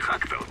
артефактов.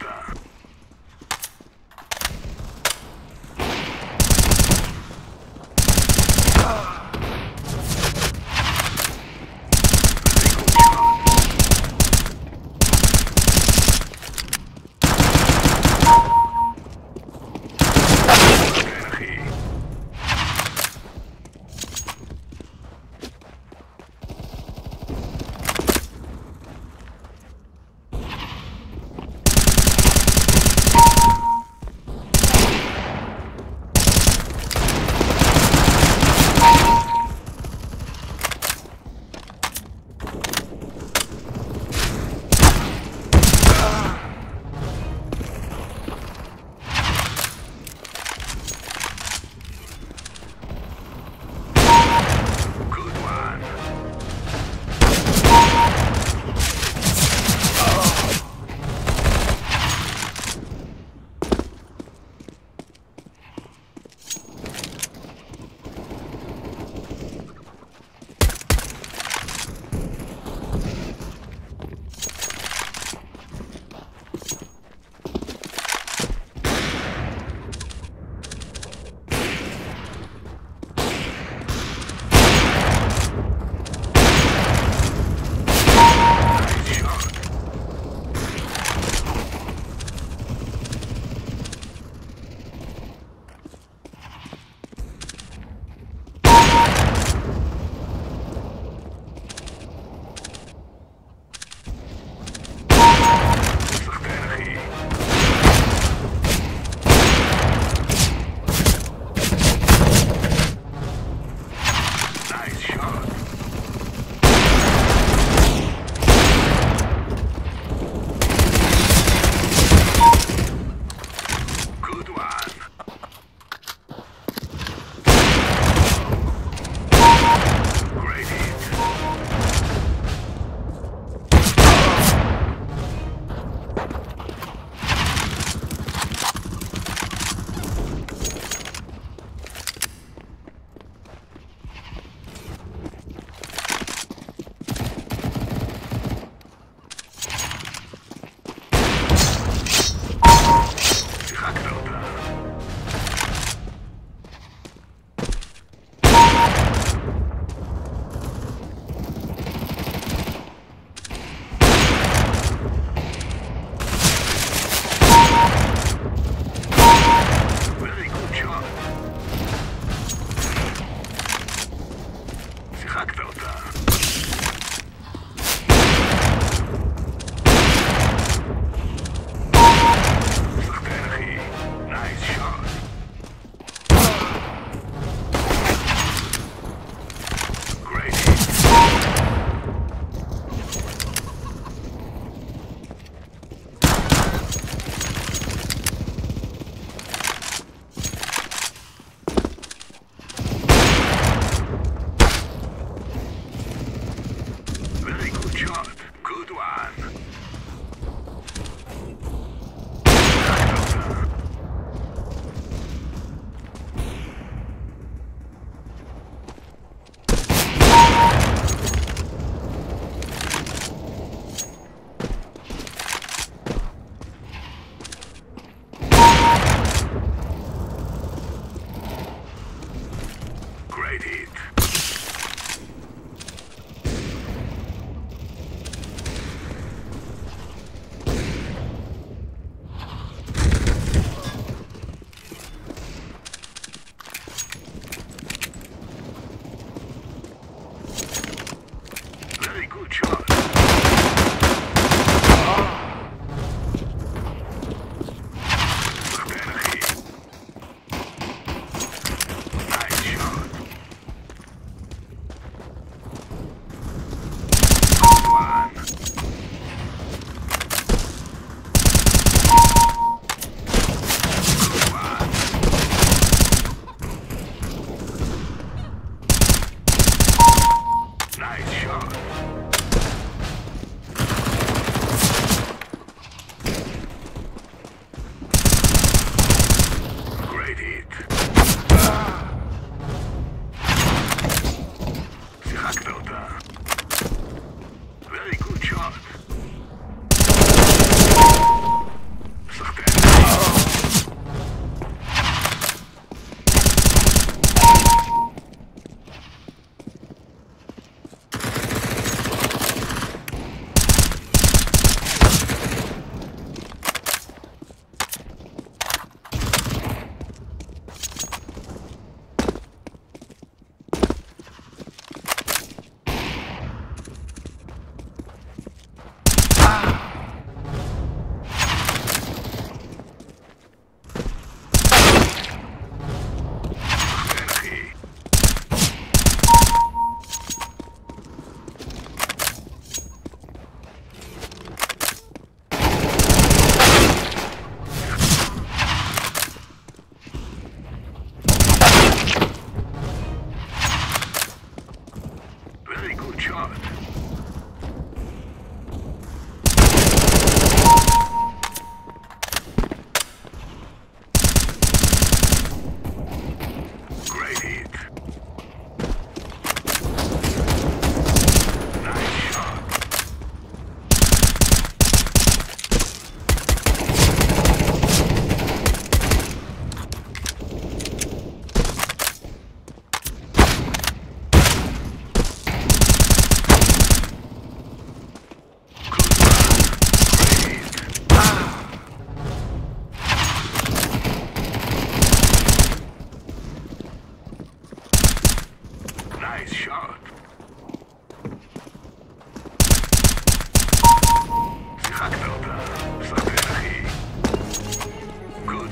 Nice shot.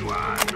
one.